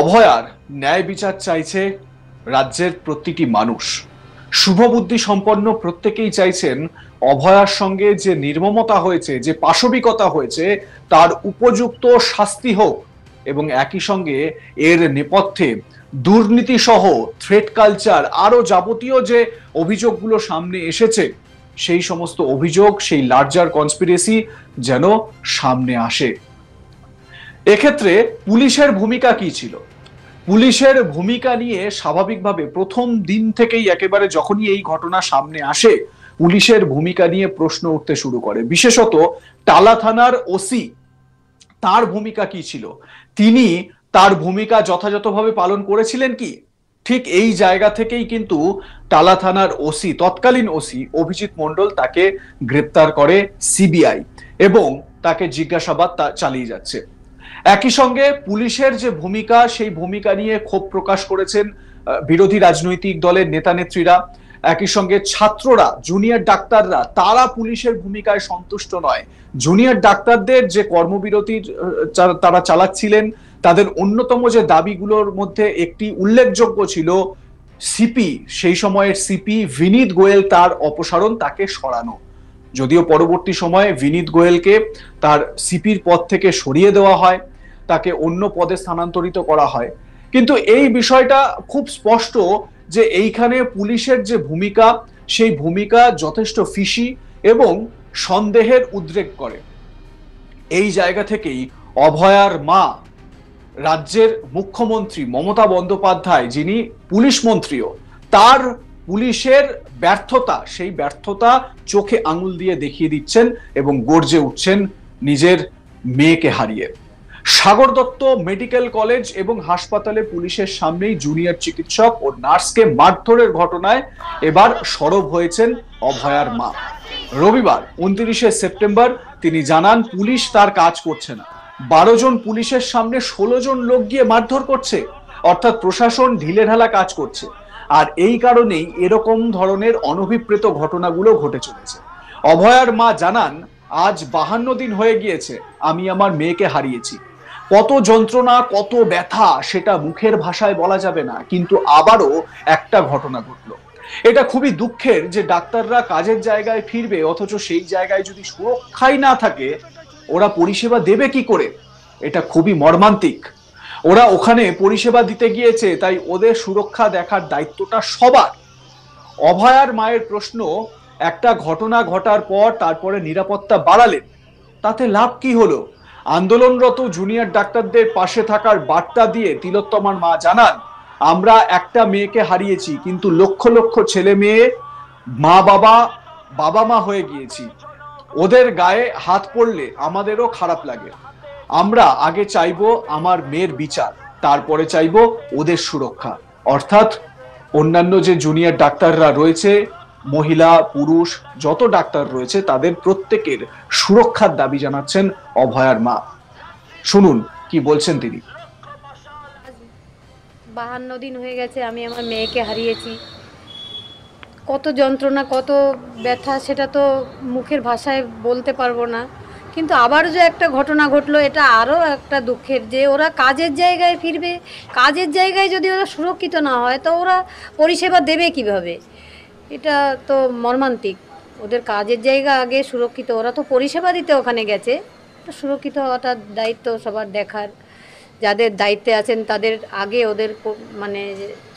অভয়ার ন্যায় বিচার চাইছে রাজ্যের প্রতিটি মানুষ। শুভবুদ্ধি সম্পন্ন প্রত্যেকেই চাইছেন অভয়ার সঙ্গে যে নির্মমতা হয়েছে, যে পাশবিকতা হয়েছে, তার উপযুক্ত শাস্তি হোক এবং একই সঙ্গে এর নেপথ্যে দুর্নীতি সহ থ্রেট কালচার আরও যাবতীয় যে অভিযোগগুলো সামনে এসেছে, সেই সমস্ত অভিযোগ, সেই লার্জার কনস্পিরেসি যেন সামনে আসে। এক্ষেত্রে পুলিশের ভূমিকা কি ছিল? পুলিশের ভূমিকা নিয়ে স্বাভাবিকভাবে প্রথম দিন থেকেই একেবারে যখনই এই ঘটনা সামনে আসে, পুলিশের ভূমিকা নিয়ে প্রশ্ন উঠতে শুরু করে। বিশেষত টালা থানার ওসি, তার ভূমিকা কি ছিল? তিনি তার ভূমিকা যথাযথভাবে পালন করেছিলেন কি? ঠিক এই জায়গা থেকেই কিন্তু টালা থানার ওসি, তৎকালীন ওসি অভিজিৎ মণ্ডল তাকে গ্রেপ্তার করে সিবিআই এবং তাকে জিজ্ঞাসাবাদ তা- চালিয়ে যাচ্ছে। একই সঙ্গে পুলিশের যে ভূমিকা, সেই ভূমিকা নিয়ে ক্ষোভ প্রকাশ করেছেন বিরোধী রাজনৈতিক দলের নেতা নেত্রীরা। একই সঙ্গে ছাত্ররা জুনিয়র ডাক্তাররা, তারা পুলিশের ভূমিকায় সন্তুষ্ট নয়। জুনিয়র ডাক্তারদের যে কর্মবিরতির তারা চালাচ্ছিলেন, তাদের অন্যতম যে দাবিগুলোর মধ্যে একটি উল্লেখযোগ্য ছিল সিপি সেই সময়ের সিপি বিনীত গোয়েল তার অপসারণ তাকে সরানো। যদিও পরবর্তী সময়ে বিনীত গোয়েলকে তার সিপির পদ থেকে সরিয়ে দেওয়া হয় তাকে অন্য পদে স্থানান্তরিত করা হয়। কিন্তু এই বিষয়টা খুব স্পষ্ট যে এইখানে পুলিশের যে ভূমিকা, সেই ভূমিকা যথেষ্ট ফিসি এবং সন্দেহের উদ্রেক করে। এই জায়গা থেকেই অভয়ার মা, রাজ্যের মুখ্যমন্ত্রী মমতা বন্দ্যোপাধ্যায়, যিনি পুলিশ মন্ত্রীও, তার পুলিশের ব্যর্থতা, সেই ব্যর্থতা চোখে আঙুল দিয়ে দেখিয়ে দিচ্ছেন এবং গর্জে উঠছেন নিজের মেয়েকে হারিয়ে। সাগর দত্ত মেডিকেল কলেজ এবং হাসপাতালে পুলিশের সামনেই জুনিয়র চিকিৎসক ও নার্সকে মারধরের ঘটনায় এবার সরব হয়েছেন অভয়ার মা। রবিবার উনত্রিশে সেপ্টেম্বর তিনি জানান, পুলিশ তার কাজ করছে না। বারো জন পুলিশের সামনে ষোলো জন লোক গিয়ে মারধর করছে, অর্থাৎ প্রশাসন ঢিলেঢালা কাজ করছে। আর এই কারণেই এরকম ধরনের অনভিপ্রেত ঘটনাগুলো ঘটে চলেছে। অভয়ার মা জানান, আজ বাহান্ন দিন হয়ে গিয়েছে, আমি আমার মেয়েকে হারিয়েছি। কত যন্ত্রণা, কত ব্যথা সেটা মুখের ভাষায় বলা যাবে না, কিন্তু আবারও একটা ঘটনা ঘটলো। এটা খুবই দুঃখের যে ডাক্তাররা কাজের জায়গায় ফিরবে, অথচ সেই জায়গায় যদি সুরক্ষাই না থাকে, ওরা পরিষেবা দেবে কি করে? এটা খুবই মর্মান্তিক। ওরা ওখানে পরিষেবা দিতে গিয়েছে, তাই ওদের সুরক্ষা দেখার দায়িত্বটা সবার। অভয়ার মায়ের প্রশ্ন, একটা ঘটনা ঘটার পর তারপরে নিরাপত্তা বাড়ালেন। তাতে লাভ কি হলো? আন্দোলনরত জুনিয়র ডাক্তারদের পাশে থাকার বার্তা দিয়ে তিলোত্তমার মা জানান, আমরা একটা মেয়েকে হারিয়েছি, কিন্তু লক্ষ লক্ষ ছেলে মেয়ে, মা বাবা বাবা মা হয়ে গিয়েছি। ওদের গায়ে হাত পড়লে আমাদেরও খারাপ লাগে। আমরা আগে চাইব আমার মেয়ের বিচার, তারপরে চাইব ওদের সুরক্ষা। অর্থাৎ অন্যান্য যে জুনিয়র ডাক্তাররা রয়েছে মহিলা, পুরুষ, যত ডাক্তার রয়েছে, তাদের প্রত্যেকের সুরক্ষার দাবি জানাচ্ছেন অভয়ার মা। শুনুন, কি বলছেন তিনি? বাহান্ন দিন হয়ে গেছে, আমি আমার মেয়েকে হারিয়েছি। কত যন্ত্রণা, কত ব্যথা, সেটা তো মুখের ভাষায় বলতে পারব না। কিন্তু আবার যে একটা ঘটনা ঘটলো, এটা আরও একটা দুঃখের যে ওরা কাজের জায়গায় ফিরবে, কাজের জায়গায় যদি ওরা সুরক্ষিত না হয়, তো ওরা পরিষেবা দেবে কীভাবে? এটা তো মর্মান্তিক। ওদের কাজের জায়গা আগে সুরক্ষিত ওরা তো পরিষেবা দিতে ওখানে গেছে। তো সুরক্ষিত হওয়াটা দায়িত্ব সবার দেখার। যাদের দায়িত্বে আছেন তাদের আগে ওদের মানে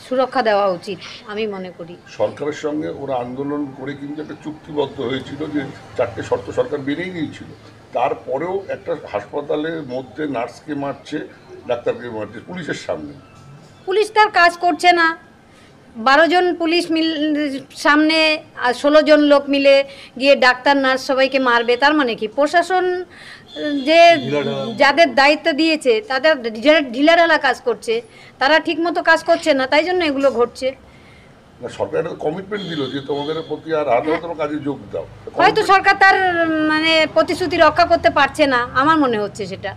সুরক্ষা দেওয়া উচিত আমি মনে করি। সরকারের সঙ্গে ওরা আন্দোলন করে কিন্তু একটা চুক্তিবদ্ধ হয়েছিল যে চারটে শর্ত সরকার বেরিয়ে নিয়েছিল। তারপরেও একটা হাসপাতালের মধ্যে নার্সকে মারছে ডাক্তারকে মারছে পুলিশের সামনে। পুলিশ তার কাজ করছে না। বারো জন পুলিশ মিল সামনে আর ষোলো জন লোক মিলে গিয়ে ডাক্তার নার্স সবাইকে মারবে তার মানে কি? প্রশাসন যে যাদের দায়িত্ব দিয়েছে তাদের ঢিলা- ঢিলাঢালা কাজ করছে তারা ঠিকমতো কাজ করছে না তাই জন্য এগুলো ঘটছে। সরকার একটা কমিটমেন্ট দিল যে তোমাদের প্রতি আর হাতে হাতে কাজে যোগ দাও। হয়তো সরকার তার মানে প্রতিশ্রুতি রক্ষা করতে পারছে না আমার মনে হচ্ছে সেটা।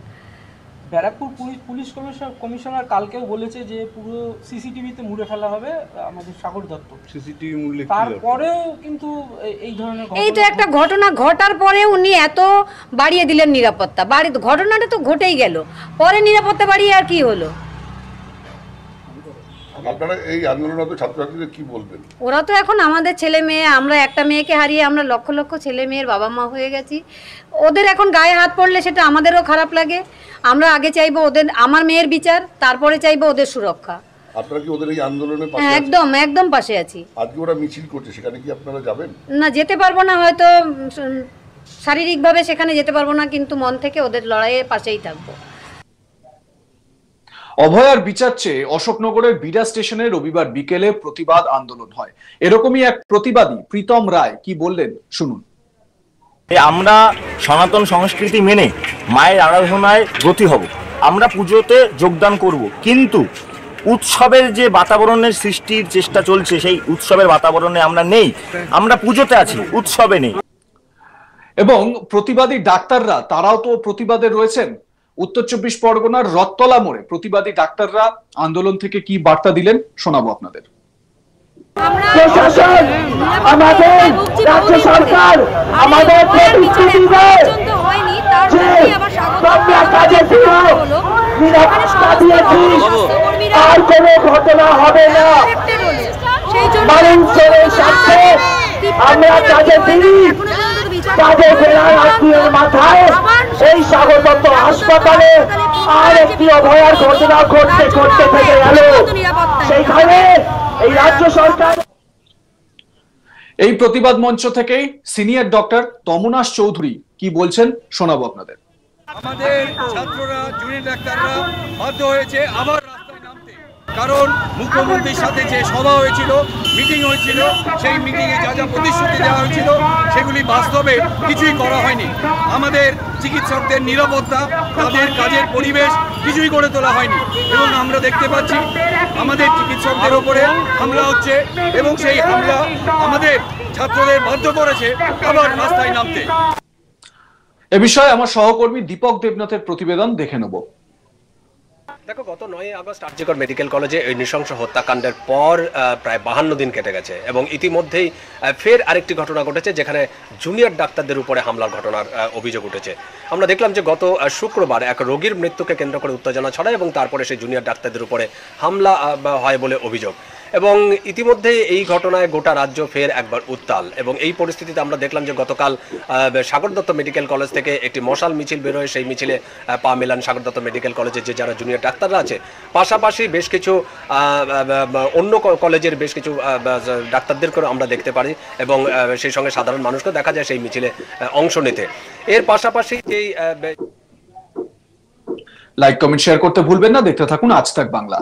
Barrackpore police police commissioner commissioner কালকেও বলেছে যে পুরো সিসিটিভিতে মুড়ে ফেলা হবে আমাদের সাগর দত্ত। সিসিটিভি মুড়লে তারপরেও কিন্তু এই- এই ধরনের এই তো একটা ঘটনা ঘটার পরে উনি এত বাড়িয়ে দিলেন নিরাপত্তা। বাড়ি ঘটনাটা তো ঘটেই গেল। পরে নিরাপত্তা বাড়িয়ে আর কি হলো? আপনারা এই আন্দোলনরত ছাত্রছাত্রীদের কি বলবেন? ওরা তো এখন আমাদের ছেলে মেয়ে আমরা একটা মেয়েকে হারিয়ে আমরা লক্ষ লক্ষ ছেলে মেয়ের বাবা মা হয়ে গেছি। ওদের এখন গায়ে হাত পড়লে সেটা আমাদেরও খারাপ লাগে। আমরা আগে চাইব ওদের আমার মেয়ের বিচার তারপরে চাইব ওদের সুরক্ষা। আপনারা কি ওদের এই আন্দোলনের পাশে হ্যাঁ একদম একদম পাশে আছি। আজকে ওরা মিছিল করছে সেখানে কি আপনারা যাবেন? না যেতে পারব না হয়তো শারীরিকভাবে সেখানে যেতে পারব না কিন্তু মন থেকে ওদের লড়াইয়ের পাশেই থাকব। অভয়ার বিচার চেয়ে অশোকনগরের বিডা স্টেশনে রবিবার বিকেলে প্রতিবাদ আন্দোলন হয়। এরকমই এক প্রতিবাদী প্রীতম রায় কি বললেন? শুনুন। আমরা সনাতন সংস্কৃতি মেনে মায়ের আরাধনায় গতি হব। আমরা পুজোতে যোগদান করব। কিন্তু উৎসবের যে বাতাবরণের সৃষ্টির চেষ্টা চলছে সেই উৎসবের বাতাবরণে আমরা নেই। আমরা পুজোতে আছি উৎসবে নেই। এবং প্রতিবাদী ডাক্তাররা তারাও তো প্রতিবাদে রয়েছেন। উত্তর চব্বিশ পরগনার রত্তলা মোড়ে প্রতিবাদী ডাক্তাররা আন্দোলন থেকে কি বার্তা দিলেন শোনাবো আপনাদের। প্রশাসন আমাদের রাজ্য সরকার আমাদের প্রতিশ্রুতি দেয় যে তোমরা কাজে ফিরো নিরাপত্তা দিয়েছি আর কোনো ঘটনা হবে না। মানুষের স্বার্থে আমরা কাজে ফিরি। কাজে ফেরার আত্মীয়ের মাথায় এই সাগর হাসপাতালে আর একটি অভয়ার ঘটনা ঘটতে ঘটতে থেকে গেল। সেইখানে এই রাজ্য সরকার এই প্রতিবাদ মঞ্চ থেকেই সিনিয়র ডক্টর তমনাশ চৌধুরী কি বলছেন শোনাবো আপনাদের। আমাদের ছাত্ররা জুনিয়র ডাক্তাররা বাধ্য হয়েছে আবার কারণ মুখ্যমন্ত্রীর সাথে যে সভা হয়েছিল মিটিং হয়েছিল, সেই মিটিংয়ে যা যা প্রতিশ্রুতি দেওয়া হয়েছিল, সেগুলি বাস্তবে কিছুই করা হয়নি। আমাদের চিকিৎসকদের নিরাপত্তা, তাদের কাজের পরিবেশ কিছুই গড়ে তোলা হয়নি। এবং আমরা দেখতে পাচ্ছি, আমাদের চিকিৎসকদের ওপরে হামলা হচ্ছে এবং সেই হামলা আমাদের ছাত্রদের বাধ্য করেছে আবার রাস্তায় নামতে। এ বিষয়ে আমার সহকর্মী দীপক দেবনাথের প্রতিবেদন দেখে নেব। দেখো, গত নয় আগস্ট আর্যকর মেডিকেল কলেজে এই নৃশংস হত্যাকাণ্ডের পর প্রায় বাহান্ন দিন কেটে গেছে এবং ইতিমধ্যেই ফের আরেকটি ঘটনা ঘটেছে যেখানে জুনিয়র ডাক্তারদের উপরে হামলার ঘটনার অভিযোগ উঠেছে। আমরা দেখলাম যে গত শুক্রবার এক রোগীর মৃত্যুকে কেন্দ্র করে উত্তেজনা ছড়ায় এবং তারপরে সেই জুনিয়র ডাক্তারদের উপরে হামলা হয় বলে অভিযোগ। এবং ইতিমধ্যে এই ঘটনায় গোটা রাজ্য ফের একবার উত্তাল। এবং এই পরিস্থিতিতে আমরা দেখলাম যে গতকাল সাগর দত্ত মেডিকেল কলেজ থেকে একটি মশাল মিছিল বেরোয় সেই মিছিলে পা মেলান সাগর দত্ত মেডিকেল কলেজের যে যারা জুনিয়র ডাক্তাররা আছে, পাশাপাশি বেশ কিছু অন্য কলেজের বেশ কিছু ডাক্তারদেরকেও আমরা দেখতে পারি এবং সেই সঙ্গে সাধারণ মানুষকেও দেখা যায় সেই মিছিলে অংশ নিতে। এর পাশাপাশি বে- লাইক কমেন্ট শেয়ার করতে ভুলবেন না। দেখতে থাকুন আজ তাক বাংলা।